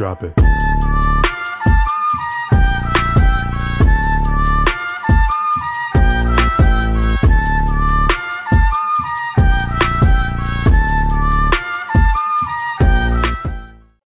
Drop it.